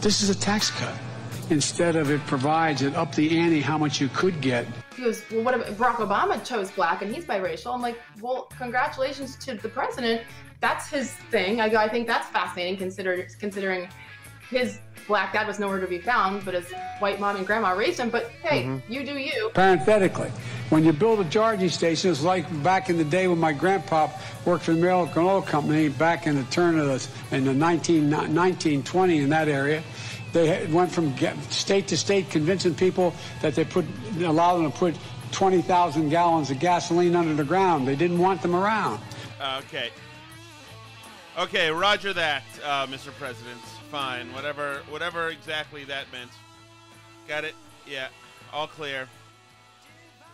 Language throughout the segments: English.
This is a tax cut. Instead of it provides it up the ante how much you could get. He goes, well, what if Barack Obama chose black and he's biracial? I'm like, well, congratulations to the president. That's his thing. I go, I think that's fascinating, consider, considering his black dad was nowhere to be found, but his white mom and grandma raised him. But hey, Mm-hmm. you do you. Parenthetically, when you build a charging station, it's like back in the day when my grandpa worked for the American Oil Company back in the turn of the in the 19, 1920 in that area. They went from state to state convincing people that they put allowed them to put 20,000 gallons of gasoline under the ground. They didn't want them around. Okay. Okay, Roger that, uh, Mr. President. Fine, whatever, whatever exactly that meant. Got it? Yeah, all clear.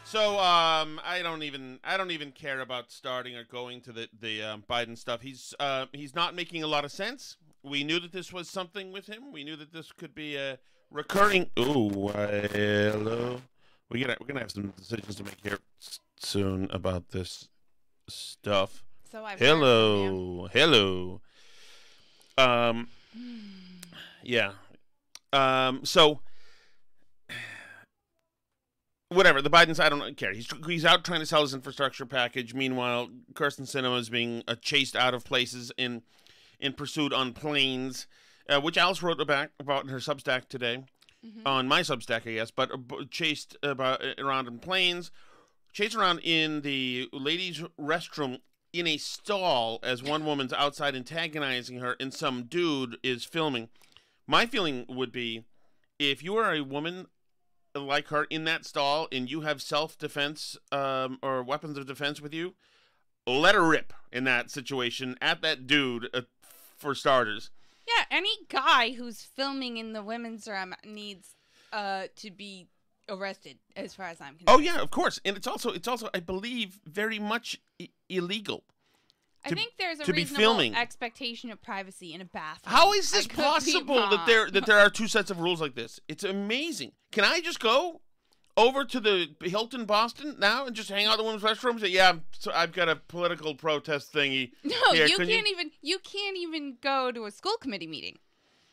So, um, I don't even, I don't even care about starting or going to the the um, Biden stuff. He's, uh, he's not making a lot of sense. We knew that this was something with him. We knew that this could be a recurring. Ooh, uh, hello. We gonna, we're gonna have some decisions to make here soon about this stuff. So I've heard from you. Hello, hello. Um, yeah. Um, so whatever the Biden's, I don't care. He's he's out trying to sell his infrastructure package. Meanwhile, Kyrsten Sinema is being uh, chased out of places in in pursuit on planes, uh, which Alice wrote about about in her Substack today. On my Substack, I guess, but uh, chased about uh, around in planes, chased around in the ladies' restroom in a stall as one woman's outside antagonizing her, and some dude is filming. My feeling would be if you are a woman like her in that stall and you have self defense um, or weapons of defense with you, let her rip in that situation at that dude uh, for starters. Yeah, any guy who's filming in the women's room needs uh to be arrested, as far as I'm concerned. Oh yeah, of course, and it's also it's also I believe very much I- illegal. I think there's a to be filming. expectation of privacy in a bathroom. How is this possible that there that there are two sets of rules like this? It's amazing. Can I just go over to the Hilton Boston now and just hang out in the women's restroom and say, "Yeah, so I've got a political protest thingy." No, here. you Can can't even you can't even go to a school committee meeting.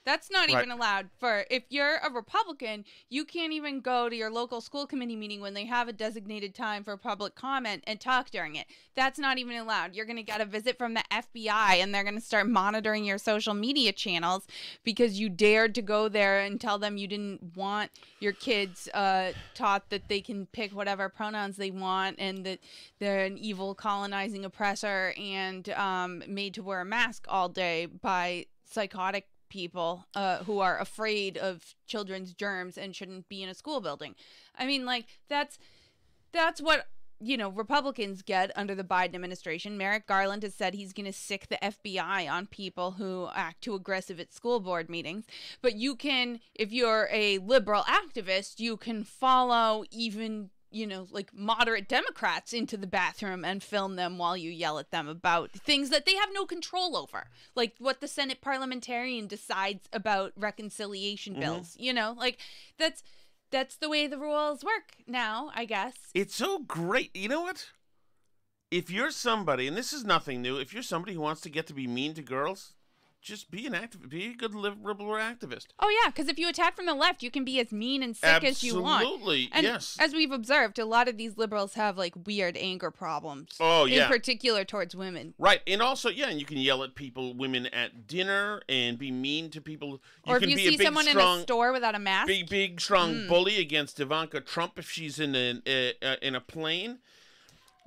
That's not Right. even allowed for if you're a Republican, you can't even go to your local school committee meeting when they have a designated time for public comment and talk during it. That's not even allowed. You're going to get a visit from the FBI and they're going to start monitoring your social media channels because you dared to go there and tell them you didn't want your kids uh, taught that they can pick whatever pronouns they want and that they're an evil colonizing oppressor and um, made to wear a mask all day by psychotic people uh, who are afraid of children's germs and shouldn't be in a school building. I mean, like that's that's what you know Republicans get under the Biden administration. Merrick Garland has said he's going to sic the FBI on people who act too aggressive at school board meetings. But you can, if you're a liberal activist, you can follow even you know, like moderate Democrats into the bathroom and film them while you yell at them about things that they have no control over, like what the Senate parliamentarian decides about reconciliation mm-hmm. bills. You know, like that's that's the way the rules work now, I guess. It's so great. You know what? If you're somebody, and this is nothing new, if you're somebody who wants to get to be mean to girls, just be an active, be a good liberal activist. Oh yeah, because if you attack from the left, you can be as mean and sick as you want. Absolutely, And yes. as we've observed, a lot of these liberals have like weird anger problems. Oh, yeah. in particular towards women. Right, and also, yeah, and you can yell at people, women at dinner, and be mean to people. You or if you be a see big, someone strong, in a store without a mask, big, big, strong Mm. bully against Ivanka Trump if she's in a uh, in a plane.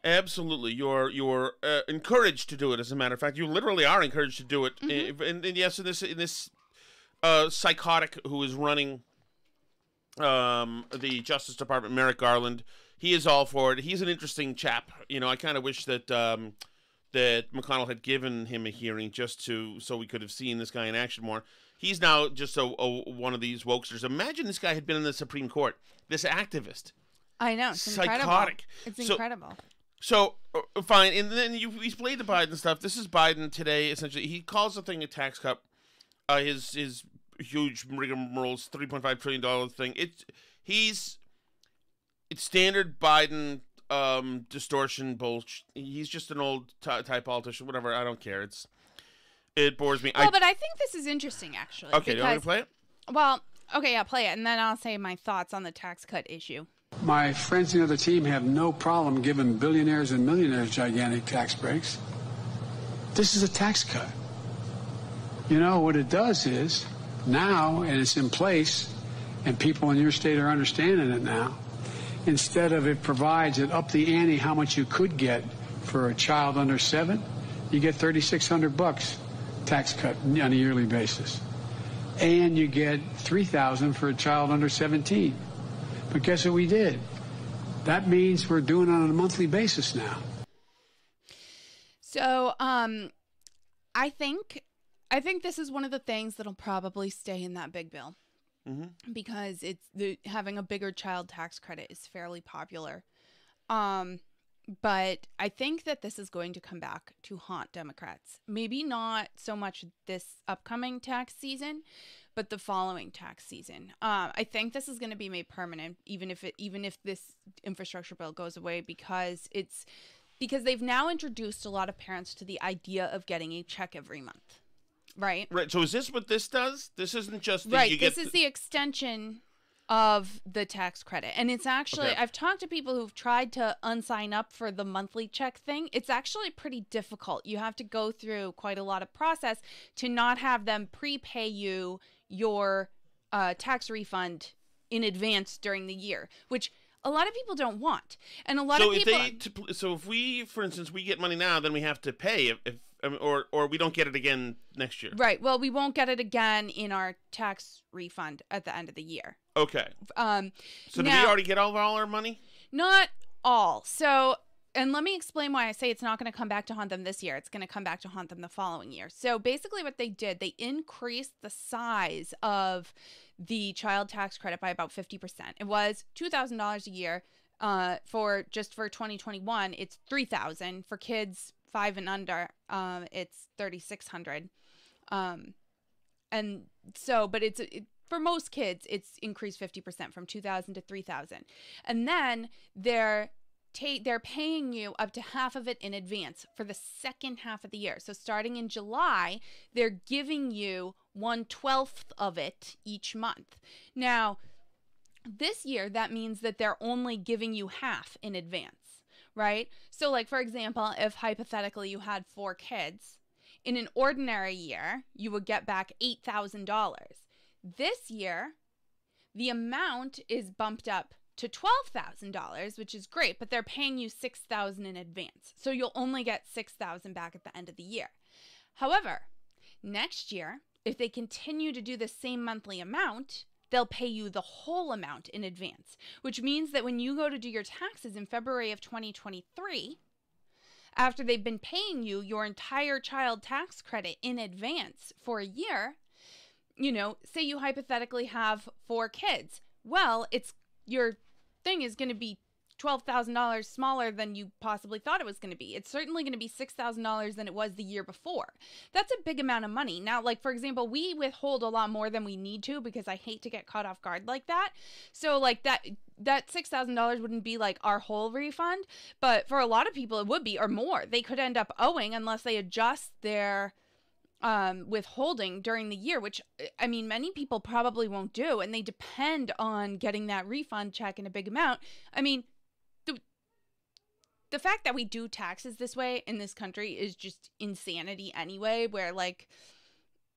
Absolutely, you're you're uh, encouraged to do it. As a matter of fact, you literally are encouraged to do it. Mm-hmm. And, and yes, in this in this uh, psychotic who is running um, the Justice Department, Merrick Garland, he is all for it. He's an interesting chap. You know, I kind of wish that um, that McConnell had given him a hearing just to so we could have seen this guy in action more. He's now just a, a one of these wokesters. Imagine this guy had been in the Supreme Court. This activist. I know it's incredible. Psychotic. It's So- incredible. So uh, fine, and then you he's played the Biden stuff. This is Biden today. Essentially, he calls the thing a tax cut. Uh, his his huge rigmarole's three point five trillion dollar thing. It's he's it's standard Biden um distortion bullshit. He's just an old ty type politician. Whatever. I don't care. It's it bores me. Well, I, but I think this is interesting actually. okay, do you want me to play it? Well, okay, yeah, play it, and then I'll say my thoughts on the tax cut issue. My friends in the other team have no problem giving billionaires and millionaires gigantic tax breaks. This is a tax cut. You know, what it does is now, and it's in place, and people in your state are understanding it now, instead of it provides it up the ante how much you could get for a child under seven, you get 3600 bucks tax cut on a yearly basis. And you get 3000 for a child under 17. But guess what we did? That means we're doing it on a monthly basis now. So, um, I think, I think this is one of the things that'll probably stay in that big bill Mm-hmm. because it's the having a bigger child tax credit is fairly popular. Um, but I think that this is going to come back to haunt Democrats. Maybe not so much this upcoming tax season, but the following tax season. Um, I think this is going to be made permanent, even if it even if this infrastructure bill goes away, because it's because they've now introduced a lot of parents to the idea of getting a check every month, right? Right. So is this what this does? This isn't just Right. This is the extension of the tax credit. And it's actually, Okay. I've talked to people who've tried to unsign up for the monthly check thing. It's actually pretty difficult. You have to go through quite a lot of process to not have them prepay you your uh, tax refund in advance during the year, which a lot of people don't want. And a lot so of if people. they to, pl- so if we for instance we get money now then we have to pay if, if I mean, or or we don't get it again next year. Right. Well, we won't get it again in our tax refund at the end of the year. Okay. Um, So do Now- we already get all of all our money? Not all. So, and let me explain why I say it's not going to come back to haunt them this year. It's going to come back to haunt them the following year. So, basically, what they did, they increased the size of the child tax credit by about 50%. It was $2,000 a year. Uh, for just for 2021, it's 3,000 for kids five and under. Um, it's 3,600. Um, and so, but it's it, for most kids, it's increased 50% from 2,000 to 3,000. And then they're ta- they're paying you up to half of it in advance for the second half of the year. So starting in July, they're giving you one twelfth of it each month. Now, this year, that means that they're only giving you half in advance, right? So, like, for example, if hypothetically you had four kids, in an ordinary year, you would get back $8,000. This year, the amount is bumped up to $12,000, which is great, but they're paying you 6,000 in advance. So you'll only get 6,000 back at the end of the year. However, next year, if they continue to do the same monthly amount, they'll pay you the whole amount in advance, which means that when you go to do your taxes in February of 2023, after they've been paying you your entire child tax credit in advance for a year, you know, say you hypothetically have four kids. Well, it's your thing is going to be $12,000 smaller than you possibly thought it was going to be. It's certainly going to be $6,000 than it was the year before. That's a big amount of money. Now, like, for example, we withhold a lot more than we need to because I hate to get caught off guard like that. So, like, that. That six thousand dollars wouldn't be like our whole refund, but for a lot of people it would be or more. They could end up owing unless they adjust their um, withholding during the year, which I mean, many people probably won't do, and they depend on getting that refund check in a big amount. I mean, the fact that we do taxes this way in this country is just insanity anyway. Where like,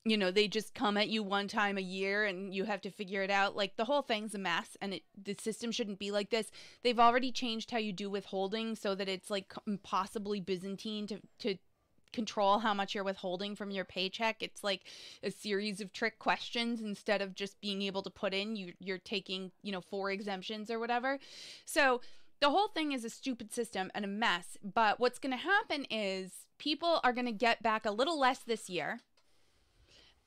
you know, they just come at you one time a year and you have to figure it out. Like the whole thing's a mess, and it the system shouldn't be like this. They've already changed how you do withholding so that it's like impossibly Byzantine to to control how much you're withholding from your paycheck. It's like a series of trick questions instead of just being able to put in you you're taking, you know, four exemptions or whatever. So the whole thing is a stupid system and a mess, but what's going to happen is people are going to get back a little less this year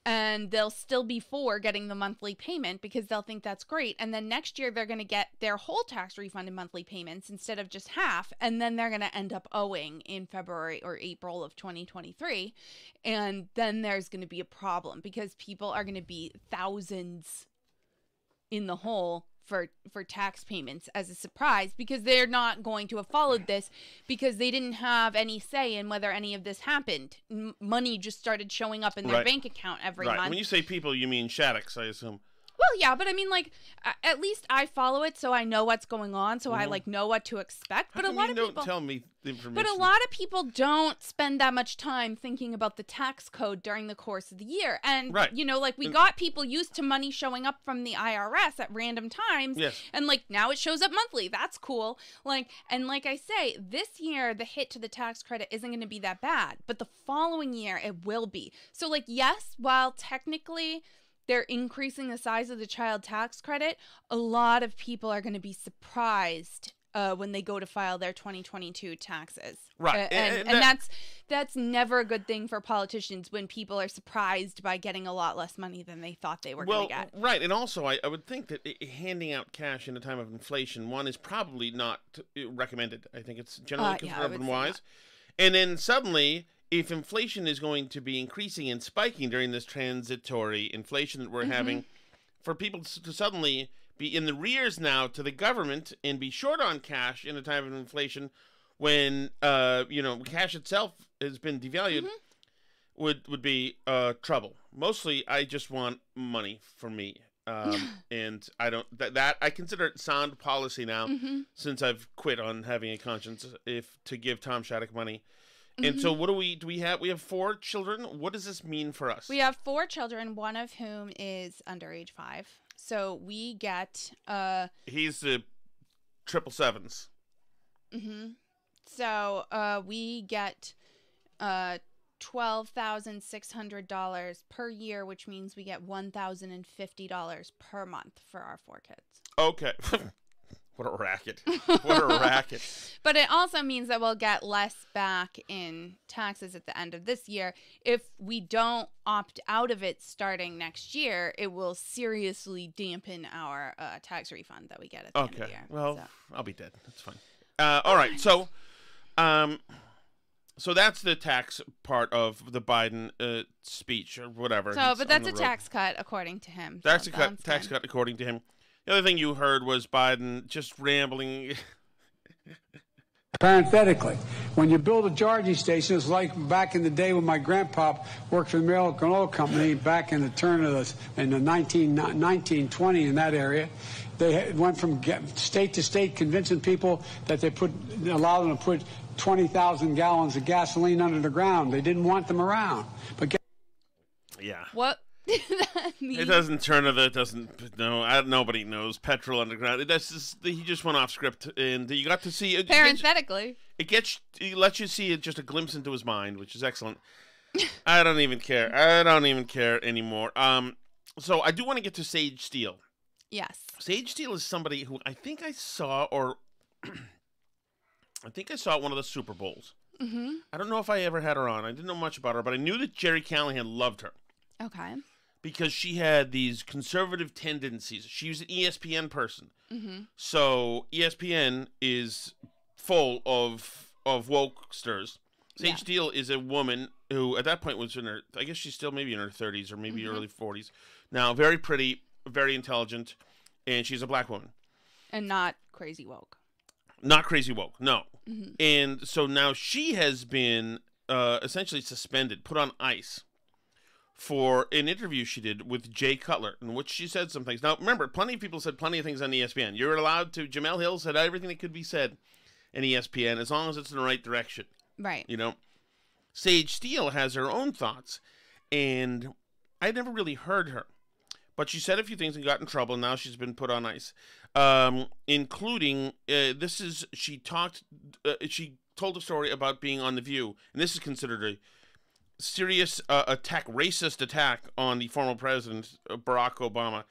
and they'll still be for getting the monthly payment because they'll think that's great. And then next year they're going to get their whole tax refund in monthly payments instead of just half. And then they're going to end up owing in February or April of 2023. And then there's going to be a problem because people are going to be thousands in the hole for for tax payments as a surprise because they're not going to have followed this because they didn't have any say in whether any of this happened. M- money just started showing up in their Right. bank account every right. month. When you say people, you mean Shattucks, I assume. Well, yeah, but I mean, like, at least I follow it, so I know what's going on, so I Mhm. like know what to expect. How But a lot you of don't people, tell me the information. but a lot of people don't spend that much time thinking about the tax code during the course of the year, and Right. you know, like we And- got people used to money showing up from the IRS at random times, Yes. and like now it shows up monthly. That's cool. Like, and like I say, this year the hit to the tax credit isn't going to be that bad, but the following year it will be. So, like, yes, while technically they're increasing the size of the child tax credit, a lot of people are going to be surprised. Uh, when they go to file their 2022 taxes, Right, Uh, and- and, and and, that's that's never a good thing for politicians when people are surprised by getting a lot less money than they thought they were well, going to get. right, and also I, I would think that handing out cash in a time of inflation, one is probably not uh, recommended. I think it's generally Uh, yeah, conservative and wise. And then suddenly, if inflation is going to be increasing and spiking during this transitory inflation that we're Mm-hmm. having, for people to suddenly be in the rears now to the government and be short on cash in a time of inflation, when uh, you know cash itself has been devalued, Mm-hmm. would would be uh, trouble. Mostly, I just want money for me. Um, and I don't that, that I consider it sound policy now hmm since I've quit on having a conscience if to give Tom Shattuck money. And Mm-hmm. so what do we do we have we have four children? What does this mean for us? We have four children, one of whom is under age five. So we get uh He's the triple sevens. Mm-hmm. so uh we get uh twelve thousand six hundred dollars per year, which means we get one thousand and fifty dollars per month for our four kids. Okay. what a racket. What a racket. But it also means that we'll get less back in taxes at the end of this year. If we don't opt out of it starting next year, it will seriously dampen our uh, tax refund that we get at the end of the Okay. year. Well, So- I'll be dead. That's fine. Uh, all right. So, um, so that's the tax part of the Biden uh, speech or whatever. So, but that's a road. tax cut according to him. Tax so cut. Tax cut, according to him. The other thing you heard was Biden just rambling. Parenthetically, when you build a charging station, it's like back in the day when my grandpa worked for the American Oil Company back in the turn of the in the 19, 1920 in that area. They went from state to state convincing people that they put allow them to put 20,000 gallons of gasoline under the ground. They didn't want them around, but. ga- yeah. What did that mean? It doesn't turn of it doesn't no I, nobody knows petrol underground. That's just he just went off script and you got to see it. Parenthetically. It gets it lets you see just a glimpse into his mind, which is excellent. I don't even care. I don't even care anymore. Um, so I do want to get to Sage Steele. Yes. Sage Steele is somebody who I think I saw or I think I saw at one of the Super Bowls. Mm-hmm. I don't know if I ever had her on. I didn't know much about her, but I knew that Gerry Callahan loved her Okay. Because she had these conservative tendencies. She was an ESPN person. Mm-hmm. So ESPN is full of of wokesters. Sage Yeah. Steele is a woman who, at that point, was in her. I guess she's still maybe in her thirties or maybe Mhm. early forties. Now, very pretty, very intelligent, and she's a black woman. And not crazy woke. Not crazy woke, no. Mhm. And so now she has been uh, essentially suspended, put on ice for an interview she did with Jay Cutler, in which she said some things. Now, remember, plenty of people said plenty of things on ESPN. You're allowed to. Jemele Hill said everything that could be said in ESPN as long as it's in the right direction. Right. You know, Sage Steele has her own thoughts, and I never really heard her. But she said a few things and got in trouble. Now she's been put on ice, um, including uh, this is she talked. Uh, she told a story about being on the View, and this is considered a serious uh, attack, racist attack on the former president uh, Barack Obama.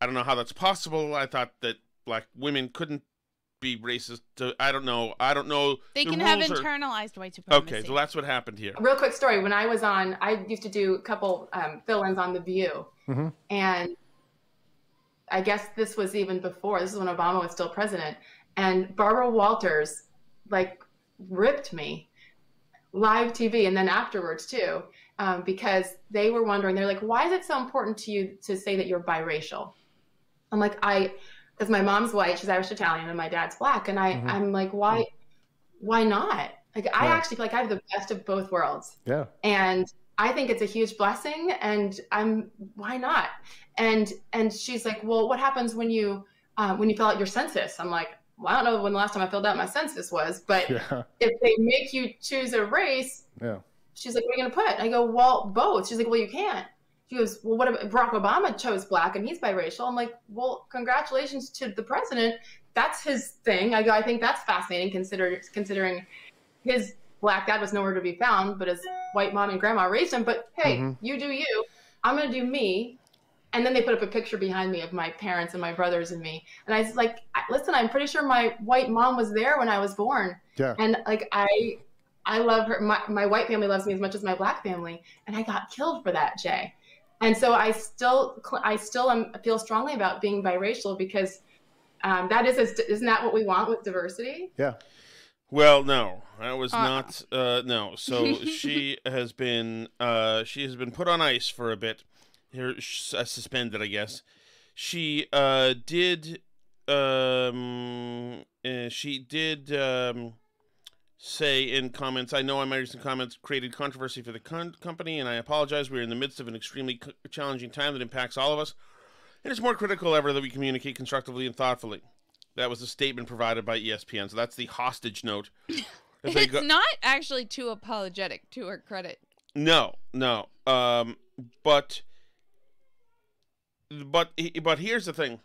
I don't know how that's possible. I thought that black women couldn't be racist. Uh, I don't know. I don't know. They The can have rules are- internalized white supremacy. Okay, so that's what happened here. real quick story when i was on i used to do a couple um, fill-ins on the view and i guess this was even before this is when obama was still president and barbara walters like ripped me live tv and then afterwards too um, because they were wondering they're like why is it so important to you to say that you're biracial i'm like i because my mom's white she's irish italian and my dad's black and i i'm like why why not like i actually feel like i have the best of both worlds Yeah. and I think it's a huge blessing, and I'm why not? And and she's like, well, what happens when you uh, when you fill out your census? I'm like, well, I don't know when the last time I filled out my census was, but Yeah. if they make you choose a race, Yeah. she's like, what are you gonna put? I go, well, both. She's like, well, you can't. She goes, well, what about Barack Obama chose black and he's biracial? I'm like, well, congratulations to the president. That's his thing. I go, I think that's fascinating, consider considering his black dad was nowhere to be found, but his white mom and grandma raised him. But hey, Mhm. you do you. I'm gonna do me. And then they put up a picture behind me of my parents and my brothers and me. And I was like, listen, I'm pretty sure my white mom was there when I was born. Yeah. And like I I love her my, my white family loves me as much as my black family. And I got killed for that, Jay. And so I still I still am, feel strongly about being biracial because um, that is isn't that what we want with diversity? Yeah. Well, no, that was Uh. not. Uh, no, so she has been. Uh, she has been put on ice for a bit. Here, uh, suspended, I guess. She uh, did. Um, uh, she did um, say in comments. I know I made some comments created controversy for the con- company, and I apologize. We're in the midst of an extremely c- challenging time that impacts all of us, and it's more critical ever that we communicate constructively and thoughtfully. That was a statement provided by ESPN. So that's the hostage note. It's not actually too apologetic to her credit. no, no. Um, but but but here's the thing.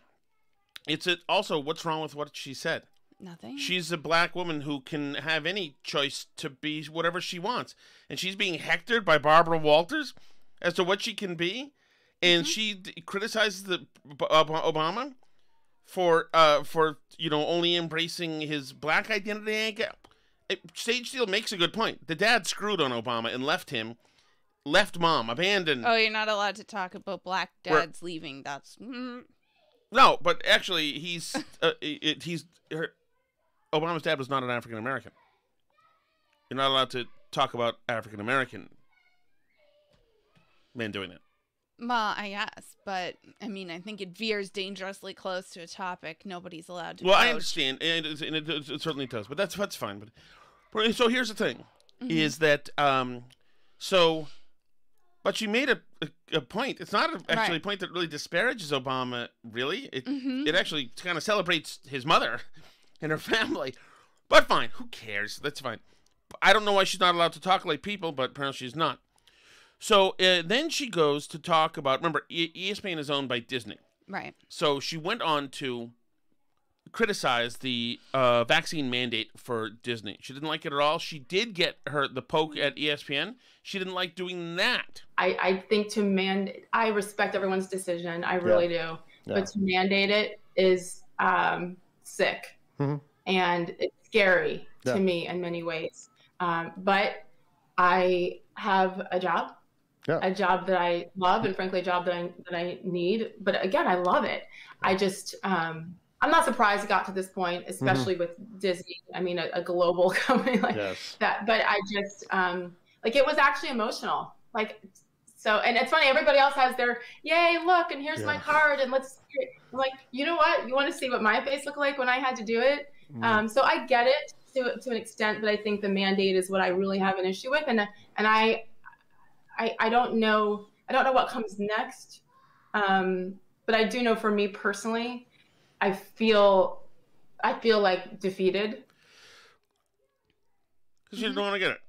It's it also what's wrong with what she said. Nothing. She's a black woman who can have any choice to be whatever she wants, and she's being hectored by Barbara Walters as to what she can be, and she d- criticizes the B- Obama for uh for you know only embracing his black identity. Get- it- makes a good point. The dad screwed on Obama and left him, left mom, abandoned. oh, you're not allowed to talk about black We're- dads leaving. That's mm, No, but actually, he's uh, it, he's her, Obama's dad was not an African American. You're not allowed to talk about African American men doing it. well, I guess, but I mean, I think it veers dangerously close to a topic nobody's allowed to. Well, I understand, and, it, and it, it certainly does, but that's that's fine. But, but so here's the thing: Mhm. is that um, so, but she made a a, a point. It's not a, actually Right. a point that really disparages Obama. Really, it Mhm. it actually kind of celebrates his mother and her family. But fine, who cares? That's fine. I don't know why she's not allowed to talk like people, but apparently she's not. So uh, then she goes to talk about. Remember, E- ESPN is owned by Disney. right. So she went on to criticize the uh, vaccine mandate for Disney. She didn't like it at all. She did get her the poke at ESPN. She didn't like doing that. I, I think to mandate, I respect everyone's decision. I really do. Yeah. But to mandate it is um, sick Mhm. and it's scary Yeah. to me in many ways. Um, but I have a job, Yeah. a job that I love, and frankly, a job that I that I need. But again, I love it. I just um, I'm not surprised it got to this point, especially with Disney. I mean, a, a global company like Yes. that but i just um like it was actually emotional like so and it's funny everybody else has their yay look and here's my card and let's like you know what you want to see what my face looked like when i had to do it Mm. um so i get it to, to an extent but i think the mandate is what i really have an issue with and and i i i don't know i don't know what comes next um but i do know for me personally i feel i feel like defeated Because she didn't want to get it.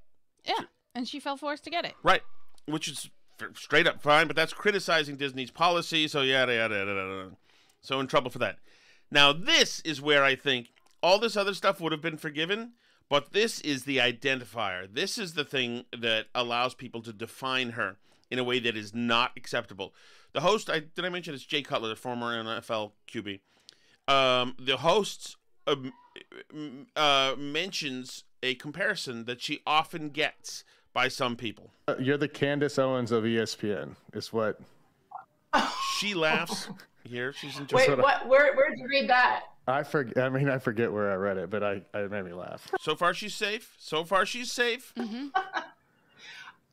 Yeah, and she felt forced to get it. Right. Which is straight up fine, but that's criticizing Disney's policy, so yada, yada, yada, yada. So in trouble for that. Now, this is where I think all this other stuff would have been forgiven, but this is the identifier. This is the thing that allows people to define her in a way that is not acceptable. The host, I did I mention it's Jay Cutler, the former NFL QB. Um, the host um, uh, mentions a comparison that she often gets by some people. Uh, You're the Candace Owens of ESPN. Is what She laughs here. She's in wait what what where where'd you read that I forget. I mean, I forget where I read it, but I, I it made me laugh. So far, she's safe. So far, she's safe. hmm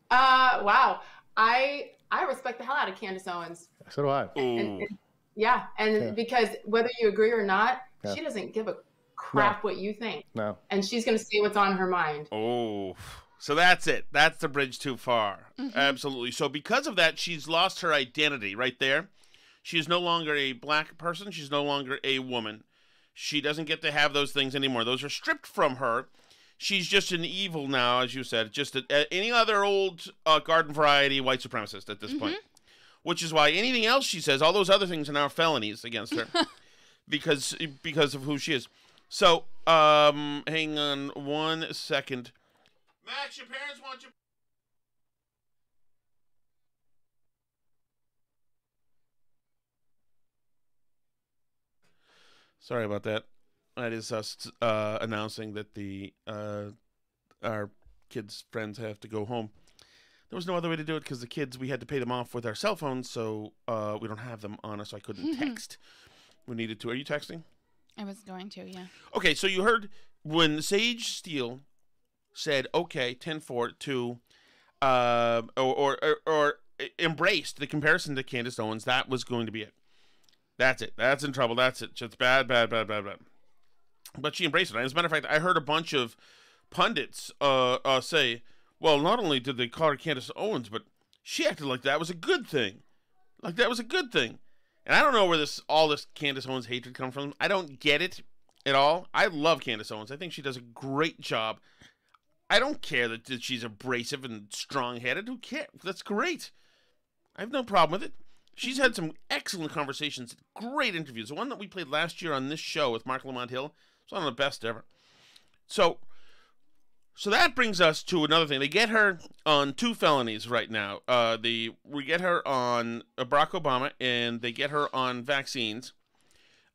Uh, wow. I I respect the hell out of Candace Owens. So do I. And, and- yeah, and Yeah. because whether you agree or not, Yeah. she doesn't give a crap what you think, No. and she's going to say what's on her mind. Oh. So that's it. That's the bridge too far. Mm-hmm. Absolutely. So because of that, she's lost her identity right there. She is no longer a black person. She's no longer a woman. She doesn't get to have those things anymore. Those are stripped from her. She's just an evil now, as you said, just a, a- any other old uh, garden variety white supremacist at this point. Which is why anything else she says, all those other things are now felonies against her because because of who she is. So, um, hang on one second. Max, your parents want you. Sorry about that. That is us uh, announcing that the uh, our kids' friends have to go home. There was no other way to do it because the kids we had to pay them off with our cell phones, so uh, we don't have them on us. So I couldn't text. We needed to. Are you texting? I was going to, yeah. Okay, so you heard when Sage Steele said, "Okay, 10-4 to," uh, or, or or embraced the comparison to Candace Owens. That was going to be it. That's it. That's in trouble. That's it. Just bad, bad, bad, bad, bad. But she embraced it. As a matter of fact, I heard a bunch of pundits uh, uh, say, "Well, not only did they call her Candace Owens, but she acted like that was a good thing. Like that was a good thing." And I don't know where this all this Candace Owens hatred comes from. I don't get it at all. I love Candace Owens. I think she does a great job. I don't care that, that she's abrasive and strong-headed. Who cares? That's great. I have no problem with it. She's had some excellent conversations, great interviews. The one that we played last year on this show with Marc Lamont Hill was one of the best ever. So, so that brings us to another thing. They get her on two felonies right now. Uh, the we get her on Barack Obama, and they get her on vaccines,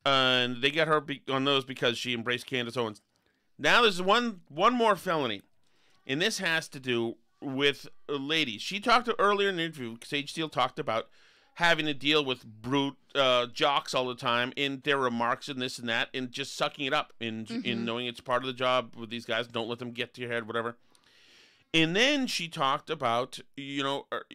and they get her on those because she embraced Candace Owens. Now there's one one more felony, and this has to do with ladies. She talked to, earlier in the interview. Sage Steele talked about having to deal with brute uh, jocks all the time in their remarks and this and that, and just sucking it up in in knowing it's part of the job with these guys. Don't let them get to your head, whatever. And then she talked about you know er,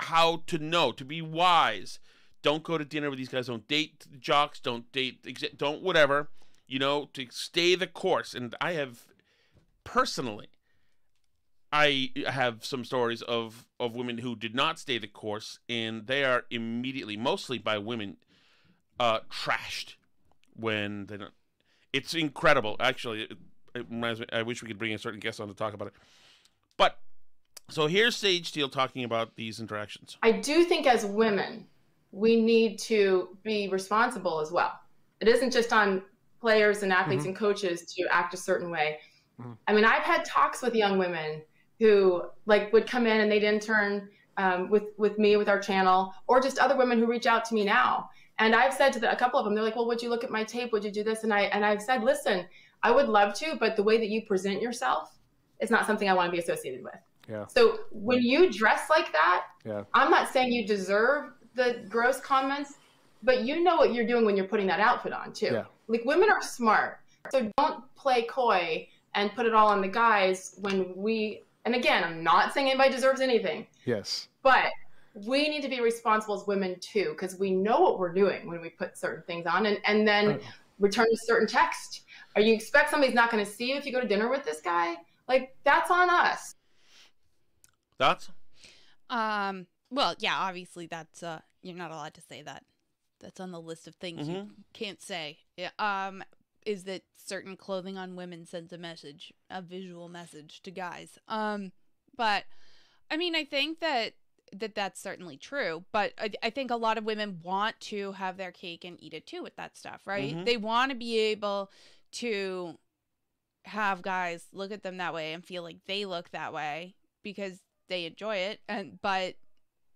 how to know to be wise. Don't go to dinner with these guys. Don't date jocks. Don't date. Don't whatever. You know to stay the course. And I have personally I have some stories of of women who did not stay the course, and they are immediately, mostly by women, uh, trashed when they don't. It's incredible, actually. It, it reminds me. I wish we could bring a certain guest on to talk about it. But so here's Sage Steele talking about these interactions. I do think as women, we need to be responsible as well. It isn't just on players and athletes and coaches to act a certain way. I mean, I've had talks with young women who like would come in and they'd intern um, with with me with our channel, or just other women who reach out to me now. And I've said to the, a couple of them, they're like, "Well, would you look at my tape? Would you do this?" And I and I've said, "Listen, I would love to, but the way that you present yourself is not something I want to be associated with." Yeah. So when you dress like that, Yeah. I'm not saying you deserve the gross comments, but you know what you're doing when you're putting that outfit on too. Yeah. Like women are smart. So don't play coy and put it all on the guys when we and again, I'm not saying anybody deserves anything, Yes. but we need to be responsible as women too, because we know what we're doing when we put certain things on and, and then Right. return a certain text. Are you expect somebody's not going to see you if you go to dinner with this guy? Like that's on us. Thoughts? Um. Well, yeah. Obviously, that's uh. You're not allowed to say that. That's on the list of things you can't say. Yeah. Um. Is that certain clothing on women sends a message, a visual message to guys. Um. But, I mean, I think that that that's certainly true. But I, I think a lot of women want to have their cake and eat it too with that stuff, right? Mhm. They want to be able to have guys look at them that way and feel like they look that way because they enjoy it and but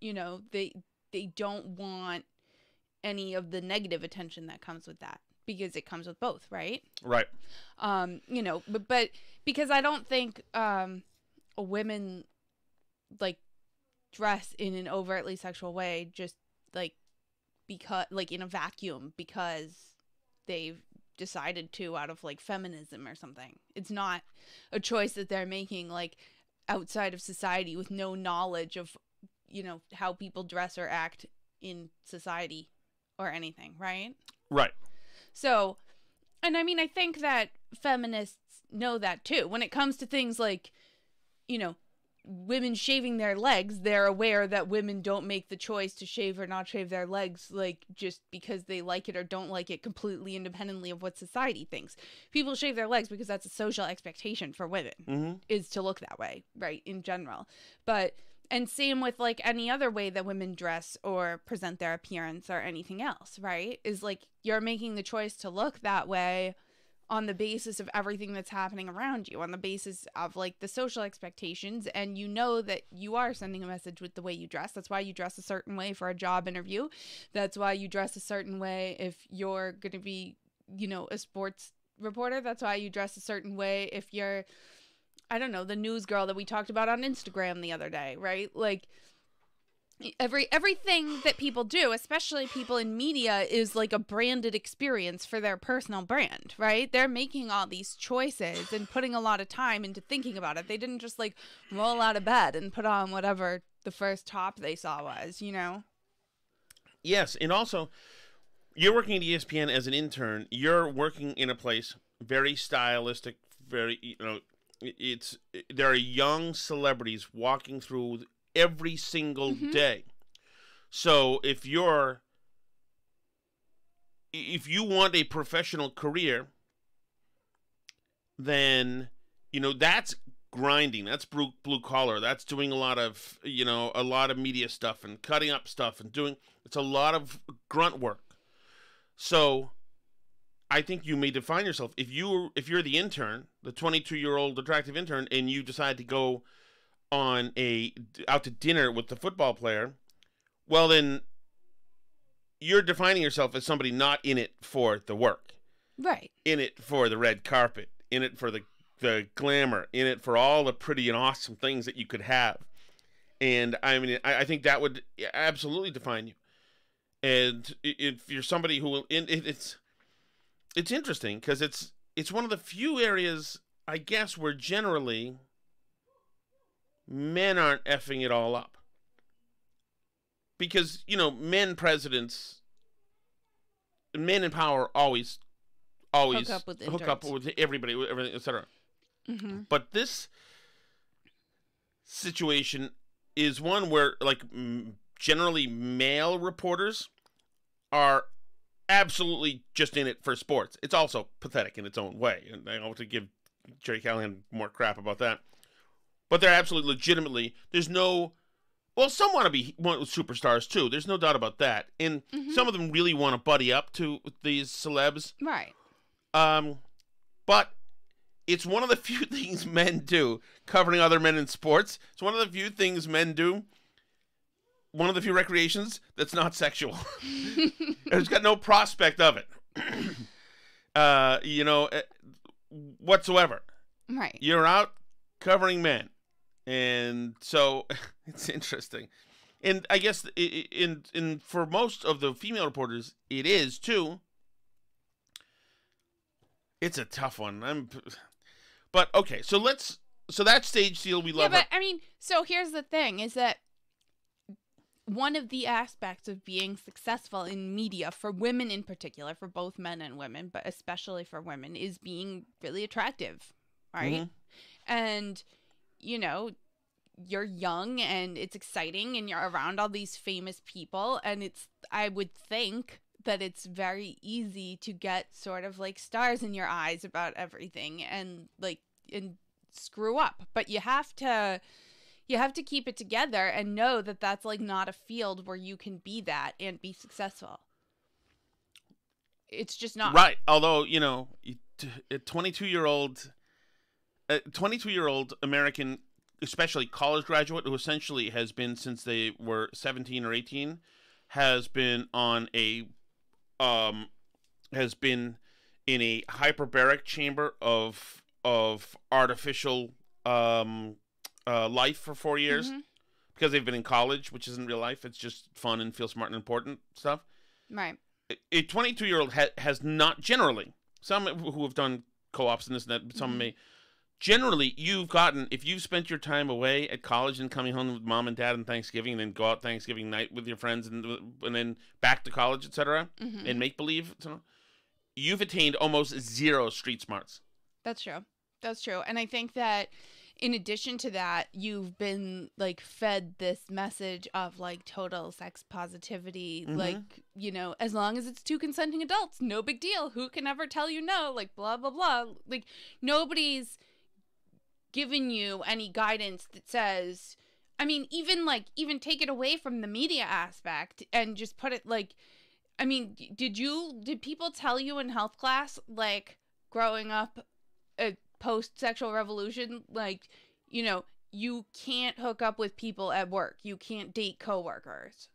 you know they they don't want any of the negative attention that comes with that because it comes with both right Right. um you know but, but because i don't think um women like dress in an overtly sexual way just like because like in a vacuum because they've decided to out of like feminism or something it's not a choice that they're making like outside of society with no knowledge of you know how people dress or act in society or anything right Right. So, and I mean, I think that feminists know that too. When it comes to things like you know, women shaving their legs, they're aware that women don't make the choice to shave or not shave their legs like just because they like it or don't like it completely independently of what society thinks. People shave their legs because that's a social expectation for women hmm is to look that way, right, in general. But and same with like any other way that women dress or present their appearance or anything else, right? Is like you're making the choice to look that way on the basis of everything that's happening around you, on the basis of like the social expectations, and you know that you are sending a message with the way you dress. That's why you dress a certain way for a job interview. That's why you dress a certain way if you're going to be, you know, a sports reporter. That's why you dress a certain way if you're, I don't know, the news girl that we talked about on Instagram the other day, right? Like, every everything that people do especially people in media is like a branded experience for their personal brand right they're making all these choices and putting a lot of time into thinking about it they didn't just like roll out of bed and put on whatever the first top they saw was you know Yes, and also, you're working at ESPN as an intern. You're working in a place very stylistic, very you know, it's there are young celebrities walking through every single mm-hmm. day. So if you're if you want a professional career, then you know that's grinding. That's blue blue collar. That's doing a lot of you know a lot of media stuff and cutting up stuff and doing. It's a lot of grunt work. So, I think you may define yourself if you if you're the intern, the 22 year old attractive intern, and you decide to go on a out to dinner with the football player. Well, then you're defining yourself as somebody not in it for the work right in it for the red carpet, in it for the the glamour, in it for all the pretty and awesome things that you could have. And I mean, I, I think that would absolutely define you. And if you're somebody who will, it, it- it's it's interesting because it's it's one of the few areas, I guess, where generally men aren't effing it all up. Because you know, men presidents, men in power always always Hook up with hook up with everybody, with everything, etc. mm-hmm. But this situation is one where, like, generally male reporters are absolutely just in it for sports. It's also pathetic in its own way, and I want to give Gerry Callahan more crap about that. But they're absolutely legitimately. There's no. Well, some want to be want superstars too. There's no doubt about that, and some of them really want to buddy up to these celebs. right Um, but it's one of the few things men do covering other men in sports. It's one of the few things men do. One of the few recreations that's not sexual. it's got no prospect of it. uh, you know, eh, whatsoever. right You're out covering men, and so it's interesting. And I guess in in for most of the female reporters, it is too. It's a tough one. I'm, but okay. So let's. So that Sage Steele we love. Yeah, but I mean, so here's the thing: is that one of the aspects of being successful in media for women in particular, for both men and women, but especially for women, is being really attractive, right? Mhm. And you know, you're young and it's exciting, and you're around all these famous people, and it's I would think that it's very easy to get sort of like stars in your eyes about everything and like and screw up but you have to you have to keep it together and know that that's like not a field where you can be that and be successful it's just not Right. Although you know, a 22 year old, a 22 year old American, especially college graduate, who essentially has been since they were 17 or 18, has been on a, um, has been in a hyperbaric chamber of of artificial um uh life for four years Mhm. because they've been in college which isn't real life it's just fun and feel smart and important stuff right a 22 year old ha- has not generally some who have done co-ops and this and that some Mhm. may generally you've gotten if you've spent your time away at college and coming home with mom and dad on thanksgiving and then go out thanksgiving night with your friends and and then back to college etc Mhm. and make believe you've attained almost zero street smarts That's true. That's true. And I think that in addition to that, you've been like fed this message of like total sex positivity, Mhm. like, you know, as long as it's two consenting adults, no big deal. Who can ever tell you no? Like, blah, blah, blah. Like, nobody's given you any guidance that says, I mean, even like, even take it away from the media aspect and just put it like, I mean, did you, did people tell you in health class, like, growing up, uh, post sexual revolution, like, you know, you can't hook up with people at work. You can't date coworkers.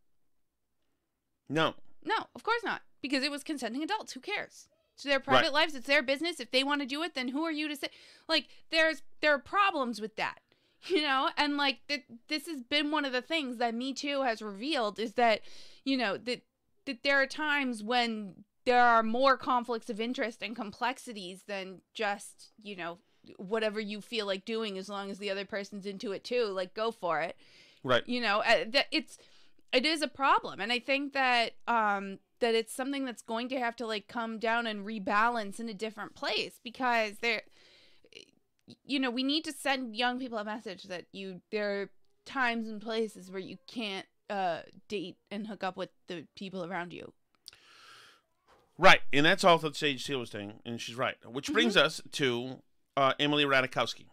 No. No, of course not. Because it was consenting adults. Who cares? It's their private lives. It's their business. If they want to do it, then who are you to say? Like, there's there are problems with that, you know. And like th- this has been one of the things that Me Too has revealed is that, you know, that that there are times when there are more conflicts of interest and complexities than just you know whatever you feel like doing as long as the other person's into it too like go for it Right. you know uh, it's it is a problem and i think that um that it's something that's going to have to like come down and rebalance in a different place because there you know we need to send young people a message that you there are times and places where you can't uh date and hook up with the people around you Right. And that's all that Sage Steele was saying, and she's right. Which brings Mm-hmm. us to uh, Emily Ratajkowski.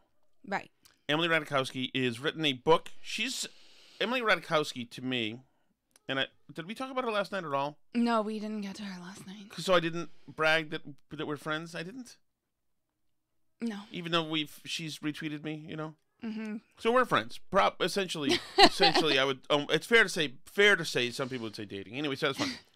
right Emily Ratajkowski is written a book. She's Emily Ratajkowski to me, and I did we talk about her last night at all? no we didn't get to her last night So I didn't brag that that we're friends. I didn't, no even though we've she's retweeted me. You know, mm-hmm so we're friends. Prop essentially, essentially, I would. Um, it's fair to say, fair to say, some people would say dating. Anyway, so that's fine.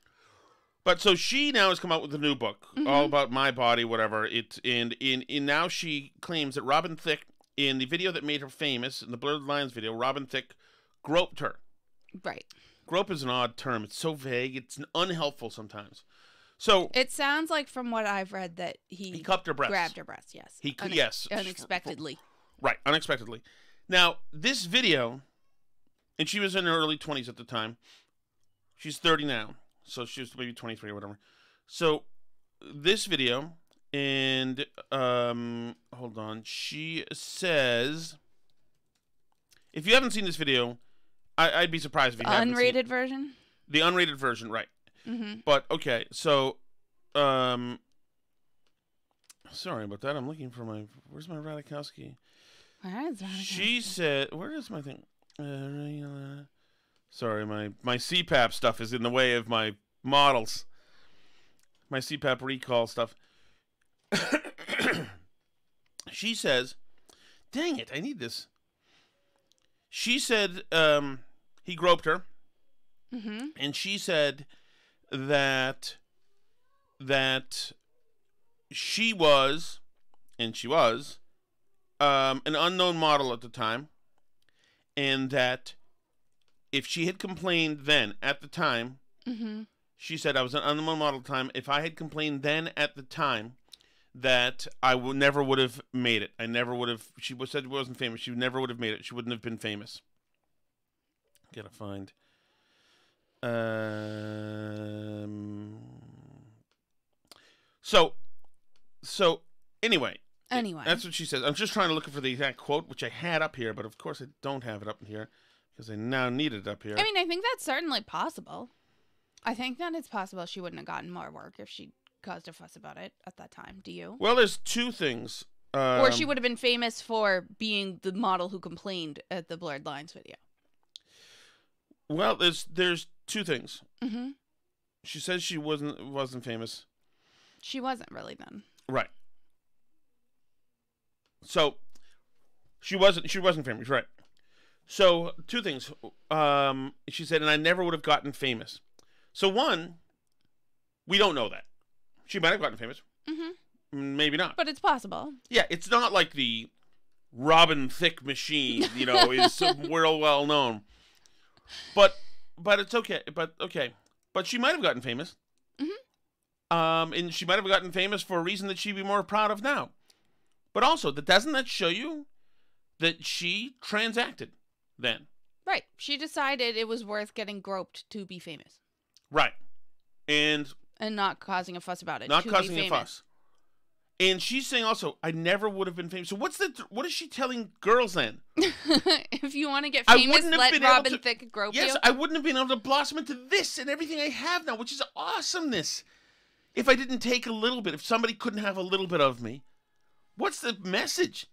But so she now has come out with a new book, mm-hmm. all about my body, whatever. It's and in in now she claims that Robin Thicke, in the video that made her famous, in the Blurred Lines video, Robin Thicke groped her. right Grope is an odd term. It's so vague. It's unhelpful sometimes. So it sounds like from what i've read that he, he cupped her breasts. grabbed her breast yes He c- yes. unexpectedly Right, unexpectedly. Now, this video, and she was in her early 20s at the time. She's 30 now, so she was maybe 23 or whatever. So, this video, and um, hold on, she says, if you haven't seen this video, I, I'd be surprised if you haven't seen unrated version the unrated version, right? mm-hmm But okay, so um sorry about that. I'm looking for my where's my Ratajkowski? She said, "Where is my thing?" Uh, sorry, my my CPAP stuff is in the way of my models. My CPAP recall stuff. she says, "Dang it, I need this." She said, um, he groped her, mm-hmm and she said that that she was, and she was, um, an unknown model at the time, and that if she had complained then at the time, mm-hmm she said I was an unknown model time. If I had complained then at the time, that I would never would have made it. I never would have. She was said she wasn't famous. She never would have made it. She wouldn't have been famous. Gotta find. Um. So, so anyway, anyway that's what she says. I'm just trying to look for the exact quote, which I had up here, but of course I don't have it up here because they now need it up here. I mean, I think that's certainly possible. I think that it's possible she wouldn't have gotten more work if she caused a fuss about it at that time. Do you? well, there's two things. Um, or she would have been famous for being the model who complained at the blurred lines video. Well, there's there's two things. Mm-hmm. She says she wasn't wasn't famous. She wasn't really then. Right. So she wasn't she wasn't famous, right. So two things. Um she said, and I never would have gotten famous. So one, we don't know that. She might have gotten famous. Mm-hmm. Maybe not. But it's possible. yeah, it's not like the Robin Thicke machine, you know, is world well known. But but it's okay. But okay. But she might have gotten famous. Um, and she might have gotten famous for a reason that she'd be more proud of now. But also, that doesn't that show you that she transacted then? Right. She decided it was worth getting groped to be famous Right. And and not causing a fuss about it. not causing a fuss. And she's saying also, I never would have been famous. So what's the what is she telling girls then? if you want to get I famous, let Robin to- Thicke grope Yes, you. I wouldn't have been able to blossom into this and everything I have now, which is awesomeness. If I didn't take a little bit, if somebody couldn't have a little bit of me, what's the message?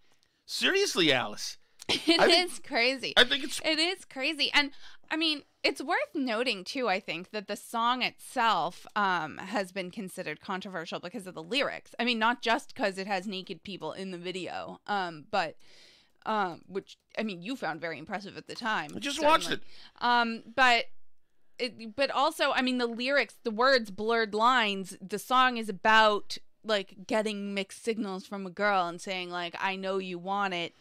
Seriously, Alice. It I is think- crazy. I think it's It is crazy. And I mean, it's worth noting too, I think, that the song itself um, has been considered controversial because of the lyrics. I mean, not just because it has naked people in the video, um, but um, which I mean, you found very impressive at the time. I just watched it. Um, but it, but also, I mean, the lyrics, the words, blurred lines. The song is about like getting mixed signals from a girl and saying like, "I know you want it."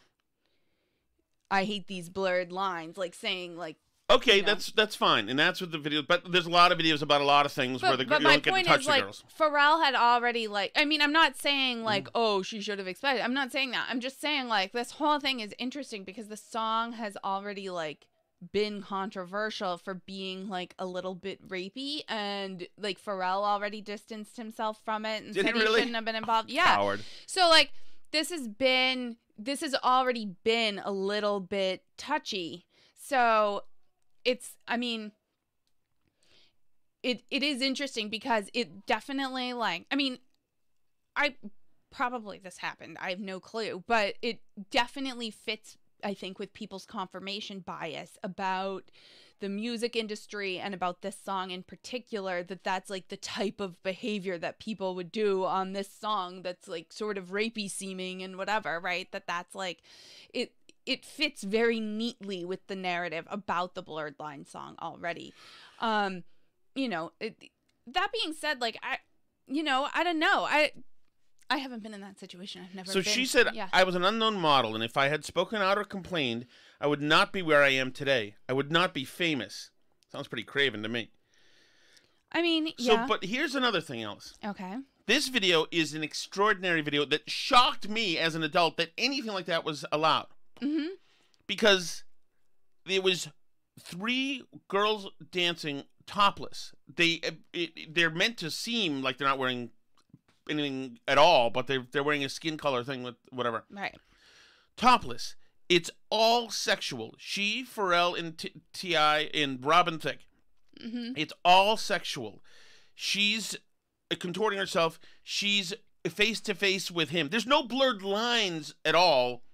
I hate these blurred lines, like saying like. Okay, you know. that's that's fine, and that's what the video. But there's a lot of videos about a lot of things where the but girl my don't get to point touch is the like girls. Pharrell had already like. I mean, I'm not saying Mm. like, oh, she should have expected. I'm not saying that. I'm just saying like this whole thing is interesting because the song has already like been controversial for being like a little bit rapey and like Pharrell already distanced himself from it and Did said he really? shouldn't have been involved. Yeah. Coward. So like this has been this has already been a little bit touchy. So it's I mean it it is interesting because it definitely like I mean I probably this happened. I have no clue, but it definitely fits I think with people's confirmation bias about the music industry and about this song in particular that that's like the type of behavior that people would do on this song that's like sort of rapey seeming and whatever right? That that's like it it fits very neatly with the narrative about the blurred line song already. Um you know it, that being said like i you know i don't know. I i haven't been in that situation. I've never So been, she said yeah. I was an unknown model, and if I had spoken out or complained, I would not be where I am today. I would not be famous. Sounds pretty craven to me. i mean So, yeah but here's another thing, Alice. okay This video is an extraordinary video that shocked me as an adult that anything like that was allowed. mm-hmm Because it was three girls dancing topless. They it, they're meant to seem like they're not wearing anything at all, but they're they're wearing a skin color thing with whatever. right Topless. It's all sexual. She, Pharrell, and T.I. and Robin Thicke. mm-hmm It's all sexual. She's contorting herself. She's face to face with him. There's no blurred lines at all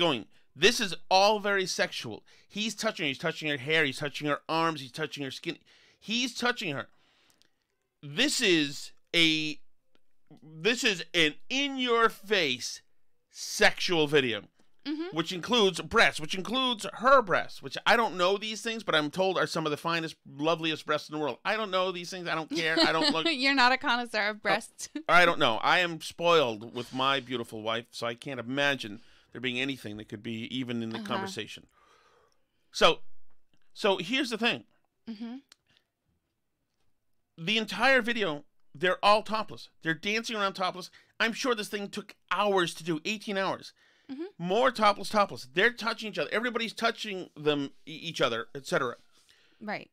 going. This is all very sexual. He's touching her. He's touching her hair. He's touching her arms. He's touching her skin. He's touching her. This is a this is an in your face sexual video mm-hmm which includes breasts, which includes her breasts, which I don't know these things, but I'm told are some of the finest, loveliest breasts in the world. I don't know these things. I don't care. I don't look. You're not a connoisseur of breasts. I don't know. I am spoiled with my beautiful wife, so I can't imagine there being anything that could be even in the Uh-huh. conversation. So, so here's the thing: mm-hmm. the entire video, they're all topless. They're dancing around topless. I'm sure this thing took hours to do, 18 hours. Mhm. More topless, topless. They're touching each other. Everybody's touching them, each other, etc. Right.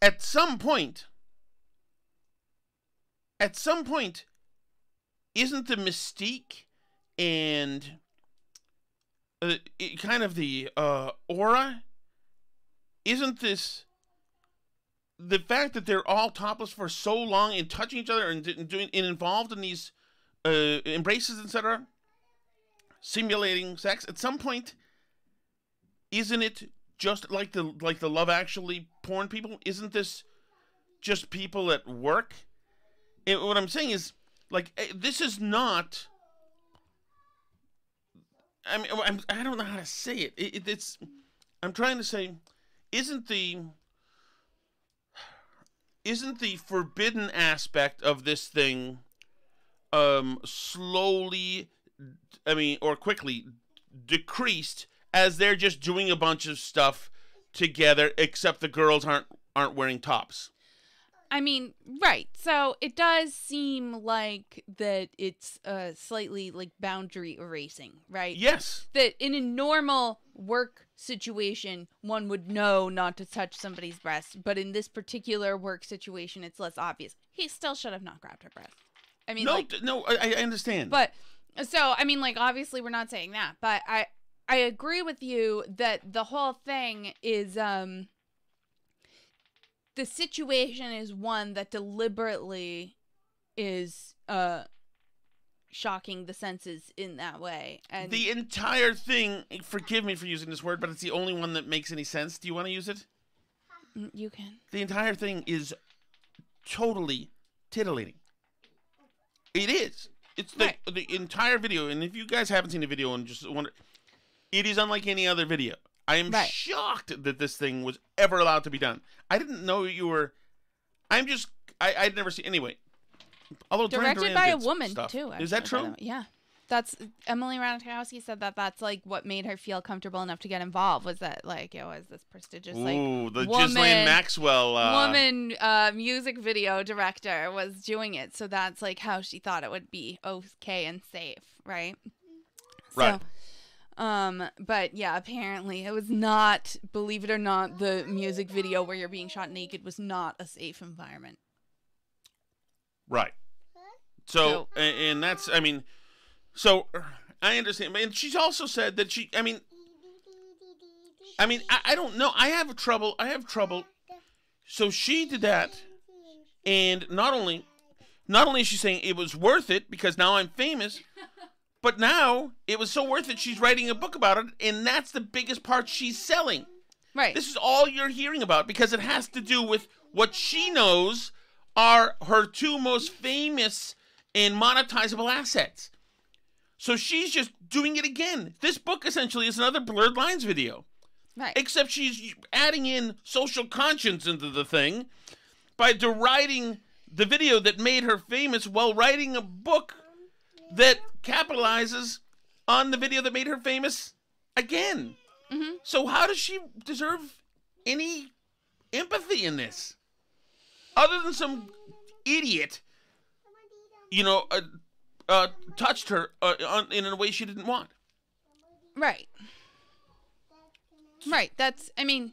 At some point, at some point, isn't the mystique and uh, it, kind of the uh, aura? Isn't this the fact that they're all topless for so long and touching each other and, d- doing and involved in these uh, embraces, etc., simulating sex? At some point, isn't it just like the like the Love Actually porn people? Isn't this just people at work? And what I'm saying is, like, eh, this is not. I mean, I'm, I don't know how to say it. it, it it's. I'm trying to say, isn't the. Isn't the forbidden aspect of this thing, um, slowly, I mean, or quickly, decreased as they're just doing a bunch of stuff together, except the girls aren't aren't wearing tops. I mean, right. So it does seem like that it's uh, slightly like boundary erasing, right? Yes. That in a normal work situation, one would know not to touch somebody's breast, but in this particular work situation, it's less obvious. He still should have not grabbed her breast. I mean, no, like, no, I, I understand. but so I mean, like, obviously, we're not saying that, but I I agree with you that the whole thing is um the situation is one that deliberately is uh shocking the senses in that way and the entire thing. Forgive me for using this word, but it's the only one that makes any sense. Do you want to use it? Mm, you can The entire thing is totally titillating. It is. It's the Right. the entire video, and if you guys haven't seen the video and just wonder, it is unlike any other video. I am Right. shocked that this thing was ever allowed to be done. I didn't know you were. I'm just. I I'd never seen anyway. Although Duran directed Duran by a woman stuff. too Is that actually, by the true? yeah that's emily ratajkowski said that that's like what made her feel comfortable enough to get involved was that like it was this prestigious like Ooh, the woman- Ghislaine Maxwell. Uh, woman uh, music video director was doing it, so that's like how she thought it would be okay and safe, right? Right. So, um, but yeah, apparently it was not. Believe it or not, the music video where you're being shot naked was not a safe environment. Right. So, So- and that's, I mean, so I understand. And she's also said that she, I mean, I mean, I, I don't know. I have trouble. I have trouble. So she did that, and not only, not only is she saying it was worth it because now I'm famous, but now it was so worth it. She's writing a book about it, and that's the biggest part she's selling. Right. This is all you're hearing about because it has to do with what she knows are her two most famous and monetizable assets. So she's just doing it again. This book essentially is another Blurred Lines video, right. except she's adding in social conscience into the thing by deriding the video that made her famous while writing a book that capitalizes on the video that made her famous again. Mhm. So how does she deserve any empathy in this? Other than some idiot, you know, uh, uh, touched her uh, on, in a way she didn't want. Right. Right. That's I mean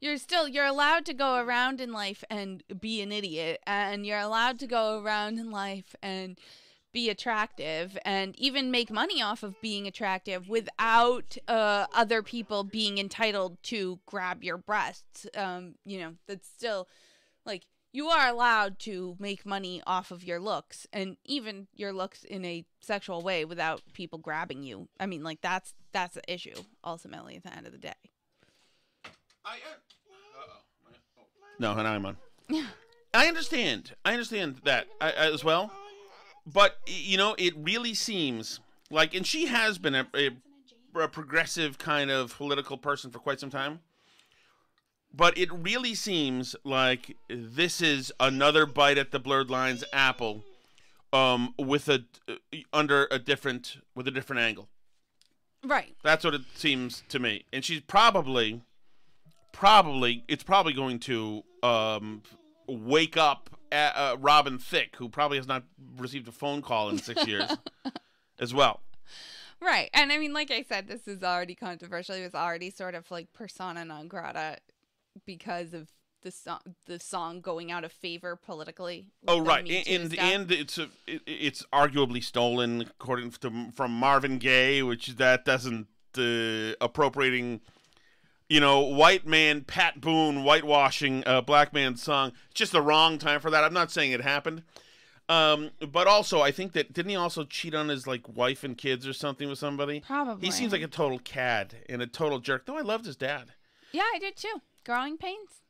you're still you're allowed to go around in life and be an idiot and you're allowed to go around in life and be attractive and even make money off of being attractive without uh, other people being entitled to grab your breasts um, you know that's still like you are allowed to make money off of your looks and even your looks in a sexual way without people grabbing you i mean like that's that's the issue ultimately at the end of the day I, uh, no, and I'm on. I understand. I understand that I, I- as well. But you know, it really seems like, and she has been a, a, a progressive kind of political person for quite some time. But it really seems like this is another bite at the blurred lines apple, um, with a under a different with a different angle. right That's what it seems to me. And she's probably, probably, it's probably going to um, wake up uh, uh, Robin Thicke, who probably has not received a phone call in six years, as well. right and i mean like i said this is already controversial it was already sort of like persona non grata because of the song the song going out of favor politically Oh right, and and, it's a, it, it's arguably stolen according to from Marvin Gaye, which that doesn't uh, appropriating, you know, white man Pat Boone whitewashing a black man's song. It's just the wrong time for that. I'm not saying it happened, um, but also I think that didn't he also cheat on his like wife and kids or something with somebody? Probably. He seems like a total cad and a total jerk. Though I loved his dad. yeah i did too growing pains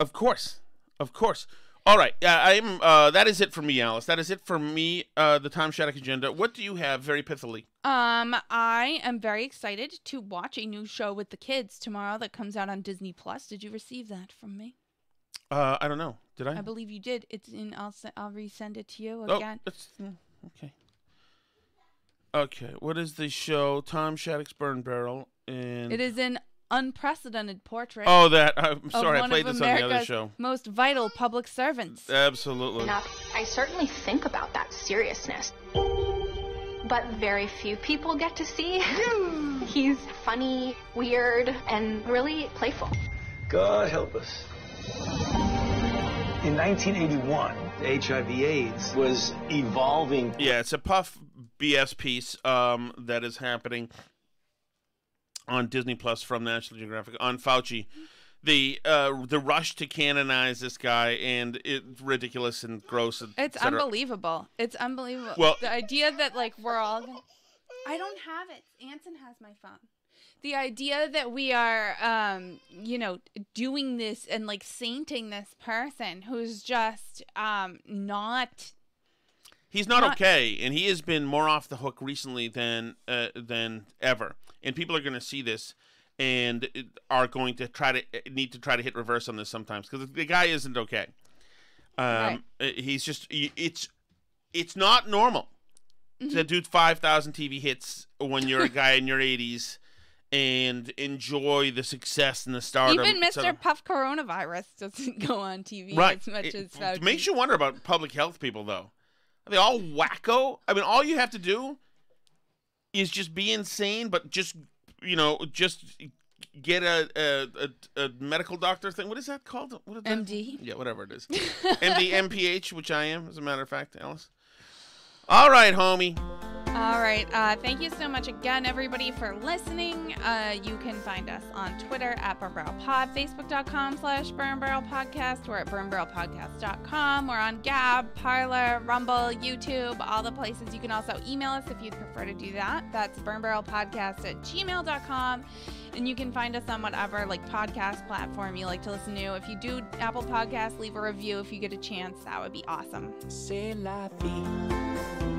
Of course, of course. All right, uh, I'm. Uh, that is it for me, Alice. That is it for me. Uh, the Tom Shattuck agenda. What do you have, very pithily? Um, I am very excited to watch a new show with the kids tomorrow that comes out on Disney Plus. Did you receive that from me? Uh, I don't know. Did I? I believe you did. It's in. I'll I'll resend it to you oh, again. mm, okay. Okay, what is the show? Tom Shattuck's Burn Barrel, and It is an unprecedented portrait. Oh, that. I'm sorry, I played of this on the other America's show. Most vital public servants. Absolutely. enough. I certainly think about that seriousness. But very few people get to see. He's funny, weird, and really playful. God help us. In 1981, HIV/AIDS was evolving. Yeah, it's a puff BS piece um, that is happening on Disney Plus from National Geographic on Fauci. The uh, the rush to canonize this guy and it's ridiculous and gross. et It's unbelievable. It's unbelievable. Well- the idea that like we're all gonna I don't have it. Anson has my phone. The idea that we are um, you know, doing this and like sainting this person who's just um not He's not, Not- okay, and he has been more off the hook recently than uh, than ever. And people are going to see this and are going to try to need to try to hit reverse on this sometimes because the guy isn't okay. Um, uh, He's just it's it's not normal Mm-hmm. to do five thousand TV hits when you're a guy in your eighties and enjoy the success and the stardom. even Mr. Puff coronavirus doesn't go on TV right. as much It- as Fauci. makes you wonder about public health people, though. Are they all wacko? I mean, all you have to do is just be insane, but just you know, just get a a, a, a medical doctor thing. What is that called? What is that? MD? Yeah, whatever it is. MD, MPH, which I am, as a matter of fact, Alice. All right, homie. All right. Uh, thank you so much again, everybody, for listening. Uh, you can find us on Twitter at Burn Barrel Pod, Facebook.com slash Burn Barrel Podcast. We're at BurnBarrelPodcast.com. We're on Gab, Parler, Rumble, YouTube, all the places. You can also email us if you'd prefer to do that. That's BurnBarrelPodcast at gmail.com. And you can find us on whatever like podcast platform you like to listen to. If you do Apple Podcasts, leave a review if you get a chance. That would be awesome. La vie.